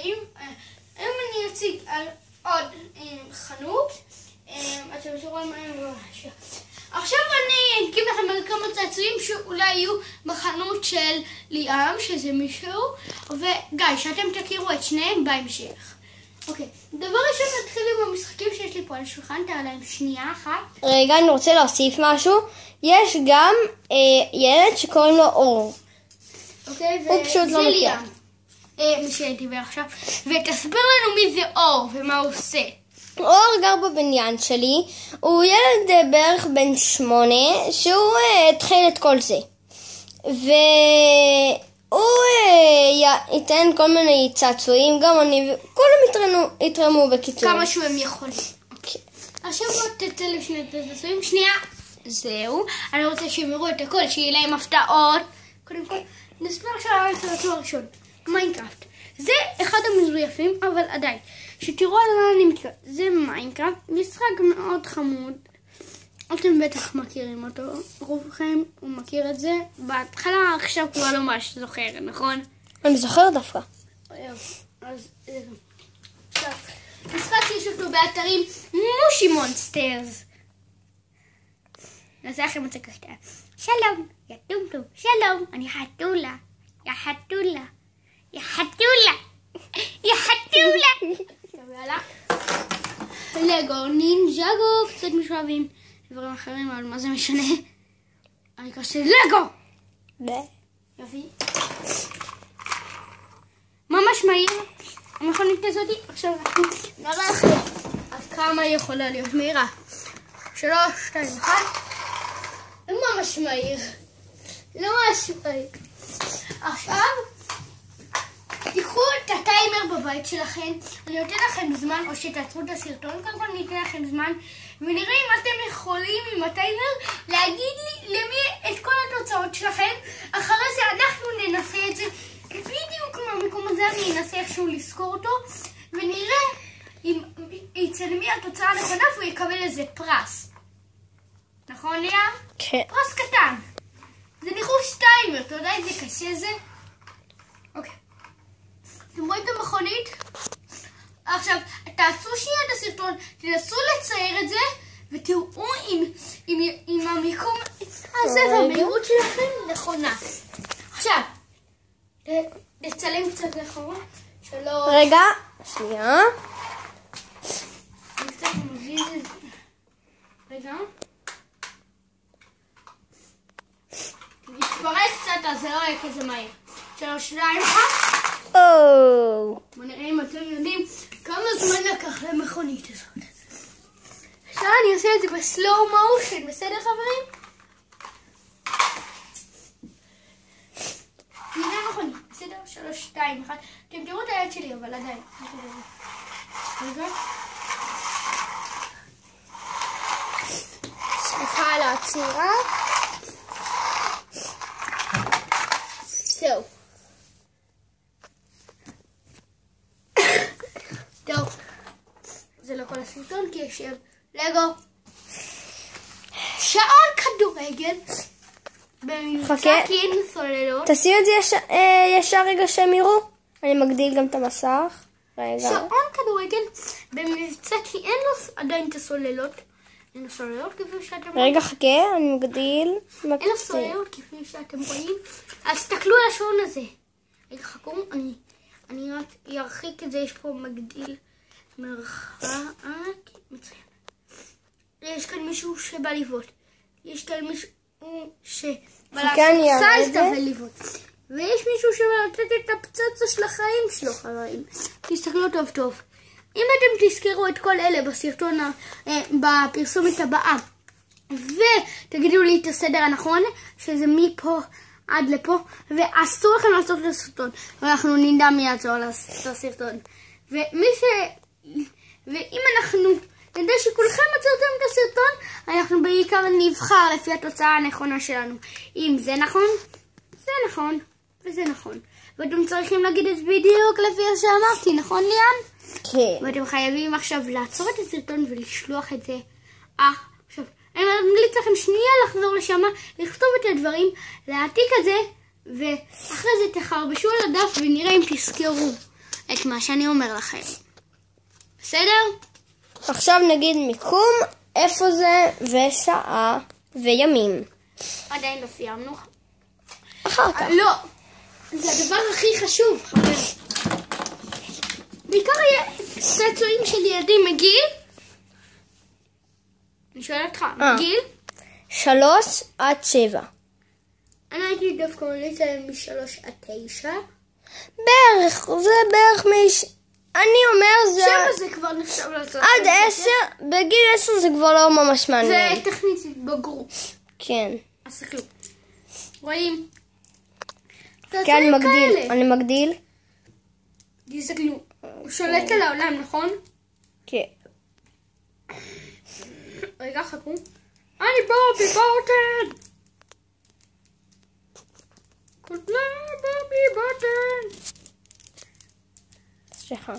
חברים, אה, אני אציג על עוד אה, חנות. אה, אתם רואים מה אני ממש. עכשיו אני אגיד לכם על כמה צעצועים שאולי יהיו בחנות של ליאם, שזה מישהו, וגיא, שאתם תכירו את שניהם בהמשך. אוקיי, דבר ראשון נתחיל עם המשחקים שיש לי פה על השולחן, תראה להם שנייה אחת. רגע, אני רוצה להוסיף משהו. יש גם אה, ילד שקוראים לו אור. אוקיי, הוא פשוט לא מכיר. אה, מי שדיבר עכשיו. ותסביר לנו מי זה אור ומה הוא עושה. אור גר בבניין שלי, הוא ילד אה, בערך בן שמונה, שהוא אה, התחיל את כל זה. והוא ייתן כל מיני צעצועים, גם אני, וכולם יתרמו, יתרמו בקיצור. כמה שהם יכולים. אוקיי. עכשיו בוא תצא לשני תזזים. שנייה. זהו. אני רוצה שהם יראו את הכל, שיהיה להם הפתעות. קודם כל, נסביר עכשיו על הצעצוע הראשון. Minecraft. זה אחד המזויפים, אבל עדיין. שתראו על מה אני מתכוון. זה Minecraft, משחק מאוד חמוד. אתם בטח מכירים אותו, רובכם הוא מכיר את זה. בהתחלה עכשיו כבר לא ממש זוכר, נכון? אני זוכר דווקא. אז אה, משחק שיש אותו באתרים מושי מונסטרס. נעשה לכם את זה ככה. שלום, יא טומטום, שלום, אני חתולה. יא חתולה. יא חתולה. יא חתולה. טוב, יאללה. לגו, נינג'אגו, קצת משואבים. דברים אחרים, אבל מה זה משנה? אני כזה לגו! יופי. ממש מהיר. המכונית הזאתי, עכשיו אנחנו נראה לכם עד כמה היא יכולה להיות מהירה. שלוש, שתיים, אחת. ממש מהיר. ממש מהיר. עכשיו, את הטיימר בבית שלכם, אני נותן לכם זמן, או שתעצרו את הסרטון, קודם כל אני אתן לכם זמן, ונראה אם אתם יכולים עם הטיימר להגיד לי למי את כל התוצאות שלכם. אחרי זה אנחנו ננסה את זה בדיוק מהמקום הזה, אני אנסה איכשהו לזכור אותו, ונראה אם אצל מי התוצאה הנכונה והוא יקבל איזה פרס. נכון ליאם? כן. פרס קטן. זה ניחוש טיימר, אתה יודע איזה קשה זה? אתם רואים את המכונית? עכשיו, תעשו שנייה את הסרטון, תנסו לצייר את זה, ותראו אם, אם, אם המיקום הזה. והמהירות שלכם נכונה. עכשיו, נצלם קצת לאחורה. שלוש. רגע, שנייה. אני קצת מזיז את זה. רגע. נתפרק קצת, אז זה לא יהיה כזה מהיר. שלוש, שתיים, אחת. או. בוא נראה אם אתם יודעים כמה זמן לקח למכונית הזאת. עכשיו אני אעשה את זה בסלואו מושן, בסדר חברים? הנה המכונית, בסדר? שלוש, שתיים, אחת. אתם תראו את היד שלי, אבל עדיין. רגע. סליחה על העצירה. זהו. טוב, זה לא כל הסרטון כי יש שם לגו. שעון כדורגל. חכה. תשים את זה ישר, אה, ישר רגע שהם יראו. אני מגדיל גם את המסך. רגע. שעון כדורגל במבצע כי אין לו עדיין את הסוללות. אין לו סוללות כפי שאתם רואים. רגע, חכה, אני מגדיל. אין לו. סוללות כפי שאתם רואים. אז תסתכלו על השעון הזה. רגע, חכו, אני, אני רק ארחיק את זה, יש פה מגדיל מרחק. מצוין. יש כאן מישהו שבא לבעוט. יש כאן מישהו שבא לעשות סלטה. ולבעוט. ויש מישהו שבא לתת את הפצצה של החיים שלו, חברים. תסתכלו טוב טוב. אם אתם תזכרו את כל אלה בסרטון, אה, בפרסומת הבאה, ותגידו לי את הסדר הנכון, שזה מפה עד לפה, ואסור לכם לעשות את הסרטון, ואנחנו נדע מי יעצור את הסרטון. ומי ש... ואם אנחנו נדע שכולכם עצרתם את הסרטון, בעיקר נבחר לפי התוצאה הנכונה שלנו. אם זה נכון, זה נכון, וזה נכון. ואתם צריכים להגיד את זה בדיוק לפי מה שאמרתי, נכון ליאם? כן. ואתם חייבים עכשיו לעצור את הסרטון ולשלוח את זה. אה, עכשיו, אני ממליץ לכם שנייה לחזור לשם, לכתוב את הדברים, להעתיק את זה, ואחרי זה תחרבשו על הדף ונראה אם תזכרו. את מה שאני אומר לכם. בסדר? עכשיו נגיד מיקום, איפה זה, ושעה, וימים. עדיין לא סיימנו. אחר כך. לא, זה הדבר הכי חשוב, חברים. בעיקר יהיה צעצועים של ילדים מגיל... אני שואלת אותך, אה. מגיל? שלוש עד שבע. אני הייתי דווקא ממליץ להם משלוש עד תשע. בערך, זה בערך מש... אני אומר זה... שבע זה כבר נחשב לעשות. עד עשר, בגיל עשר זה כבר לא ממש זה מעניין. תכנית התבגרות. כן. אז תסתכלו. רואים? כן, מגדיל. אני מגדיל. תסתכלו. הוא שולט על העולם, נכון? כן. רגע, חכו. אני בובי בוטן! קוטלה בובי בוטן! סליחה.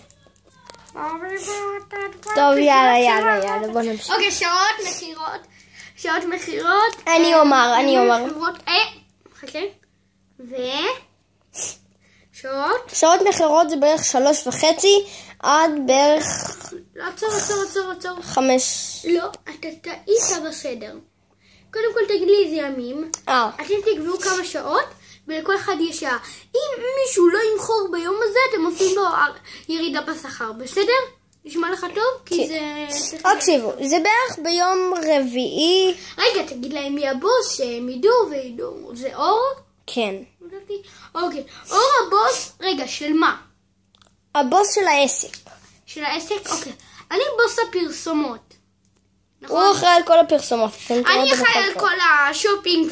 טוב, יאללה, יאללה, יאללה, בוא נמשיך. אוקיי, שעות מכירות. שעות מכירות. אני אה, אומר, אני אומר. אה, חכה. ו... שעות. שעות מכירות זה בערך שלוש וחצי עד בערך עצור, עצור, עצור, עצור. חמש... לא, אתה טעית בסדר. קודם כל תגיד לי איזה ימים. אה, אתם תקבעו כמה שעות, ולכל אחד יש שעה. אם מישהו לא ימכור ביום הזה, אתם עושים לו ירידה בשכר, בסדר? נשמע לך טוב? כי כן. זה... תקשיבו, זה בערך ביום רביעי, רגע, תגיד להם מי הבוס, שהם ידעו וידעו. זה אור? כן. אוקיי. אור הבוס, רגע, של מה? הבוס של העסק. של העסק? אוקיי. אני בוס הפרסומות. נכון? הוא אחראי על כל הפרסומות. אני אחראי על כל השופינג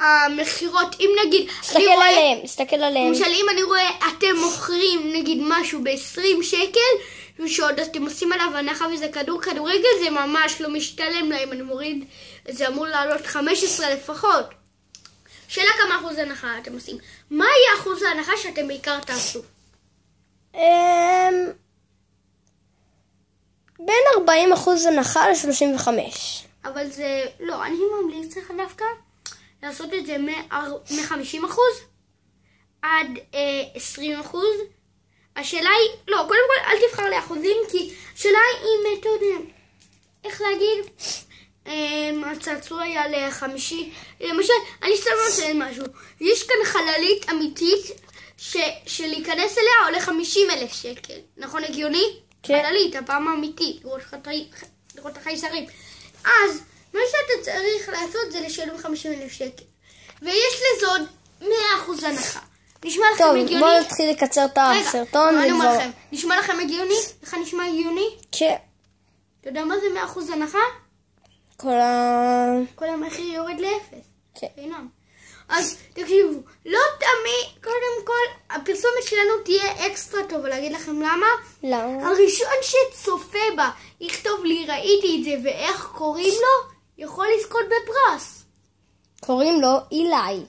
והמכירות. אם נגיד, תסתכל עליהם, תסתכל עליהם. למשל, אם אני רואה אתם מוכרים נגיד משהו ב-20 שקל, שעוד אתם עושים עליו הנחה וזה כדור כדורגל, זה ממש לא משתלם להם, אני מוריד, זה אמור לעלות 15 לפחות. שאלה כמה אחוז הנחה אתם עושים. מה יהיה אחוז ההנחה שאתם בעיקר תעשו? אמ, בין 40% הנחה ל-35. אבל זה, לא, אני ממליץ לך דווקא לעשות את זה מ-50 אחוז עד אה, 20 אחוז. השאלה היא, לא, קודם כל אל תבחר לי אחוזים, כי השאלה היא אם, אתה יודע, איך להגיד, אה, הצעצוע יעלה חמישי, למשל, אני סתם נותן משהו, יש כאן חללית אמיתית, ש, שלהיכנס אליה עולה 50 אלף שקל, נכון הגיוני? כן. חללית, הפעם האמיתית, לראות לראות את החייזרים. אז, מה שאתה צריך לעשות זה לשלם 50 אלף שקל. ויש לזה עוד 100% הנחה. נשמע לכם טוב, הגיוני? בואו נתחיל לקצר את רגע, הסרטון. אני אומר לכם, נשמע לכם הגיוני? לך נשמע הגיוני? כן. אתה יודע מה זה 100% הנחה? כל ה... כל המחיר יורד לאפס. כן. חינם. אז תקשיבו, לא תמיד, קודם כל, הפרסומת שלנו תהיה אקסטרה טובה, להגיד לכם למה? למה? הראשון שצופה בה יכתוב לי ראיתי את זה ואיך קוראים לו, יכול לזכות בפרס. קוראים לו אילי.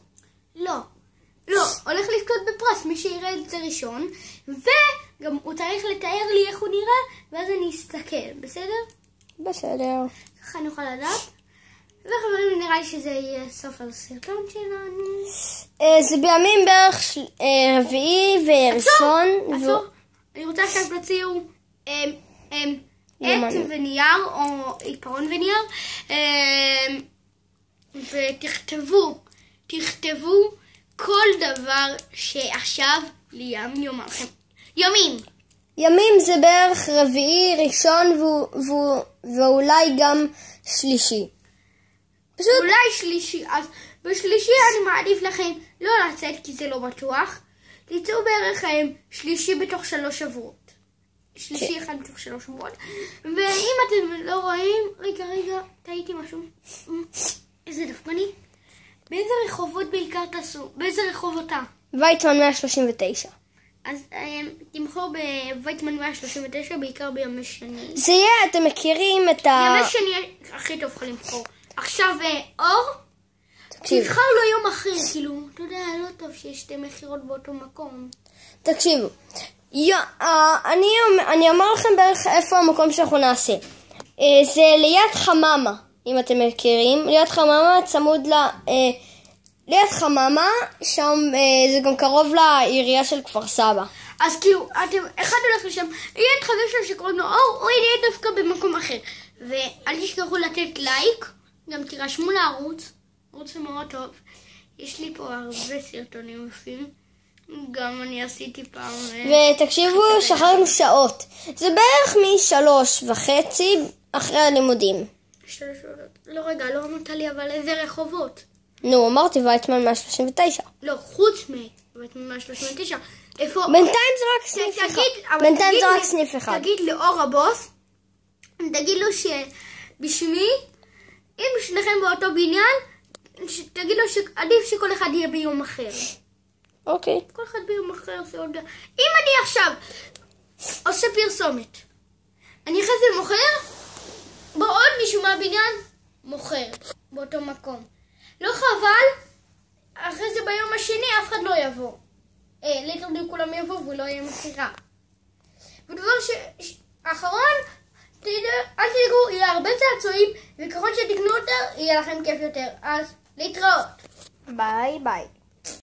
לא. לא, הולך לזכות בפרס, מי שיראה את זה ראשון, וגם הוא צריך לתאר לי איך הוא נראה, ואז אני אסתכל, בסדר? בסדר. ככה אני אוכל לדעת. וחברים, נראה לי שזה יהיה סוף הסרטון שלנו. אה, זה בימים בערך אה, רביעי וראשון. עצור. אני רוצה שאתם תוציאו אמ, אמ, עט יומנים. ונייר, או עיפרון ונייר, אמ, ותכתבו, תכתבו כל דבר שעכשיו ליאם יאמר לכם. יומים. ימים זה בערך רביעי, ראשון והוא- והוא- ואולי גם שלישי. פשוט אולי שלישי, אז בשלישי אני מעדיף לכם לא לצאת כי זה לא בטוח. תצאו בערך שלישי בתוך שלוש שבועות. שלישי אחד בתוך שלוש שבועות. ואם אתם לא רואים, רגע, רגע, טעיתי משהו. אמ, איזה דווקני. באיזה רחובות בעיקר תעשו? באיזה רחוב אתה? ויצמן 139. אז תמכור בוויצמן 139 בעיקר בימי שני. זה יהיה, אתם מכירים את ה... ימי שני הכי טוב לך למכור. עכשיו אה, אור, תבחר לו יום אחר, כאילו, אתה יודע, לא טוב שיש שתי מכירות באותו מקום. תקשיבו. אה, אני, אומר- אני אומר לכם בערך איפה המקום שאנחנו נעשה. אה, זה ליד חממה, אם אתם מכירים. ליד חממה צמוד ל... אה, ליד חממה, שם אה, זה גם קרוב לעירייה של כפר סבא. אז כאילו, אתם, אחד הולך לשם, את חבר שלו שקוראים לו אור, הוא יהיה דווקא במקום אחר. ואל תשכחו לתת לייק, גם תירשמו לערוץ, ערוץ מאוד טוב. יש לי פה הרבה סרטונים יפים. גם אני עשיתי פעם... אה, ותקשיבו, שכחנו שעות. זה בערך משלוש וחצי אחרי הלימודים. שלוש. לא, רגע, לא אמרת לי אבל איזה רחובות. נו, אמרתי ויצמן 139. לא, חוץ מ... ואת ממש 39. איפה... בינתיים זה רק סניף אחד. בינתיים זה רק סניף אחד. תגיד לאור הבוס, תגיד לו שבשמי, אם שניכם באותו בניין, תגיד לו שעדיף שכל אחד יהיה ביום אחר. אוקיי. כל אחד ביום אחר זה עוד... אם אני עכשיו עושה פרסומת, אני אחרי זה מוכר, בוא עוד מישהו מהבניין מוכר באותו מקום. לא חבל? אחרי זה ביום השני אף אחד לא יבוא. אה, ליטרלי כולם יבואו ולא יהיה מכירה. ודבר ש... ש... אחרון, תדע, אל תדאגו, יהיה הרבה צעצועים, וככל שתקנו יותר, יהיה לכם כיף יותר. אז להתראות. ביי ביי.